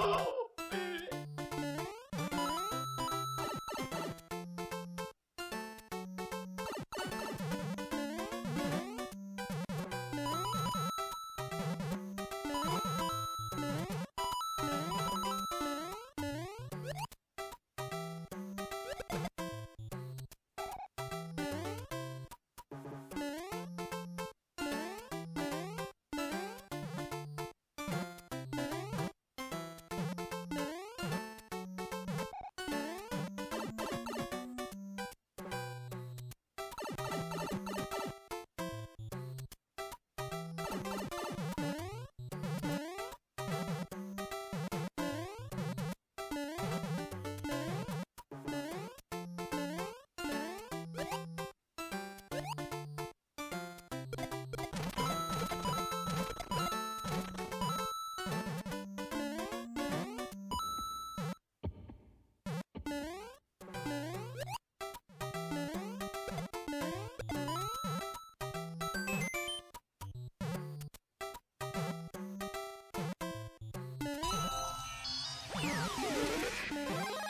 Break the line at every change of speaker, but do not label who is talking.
you Bye.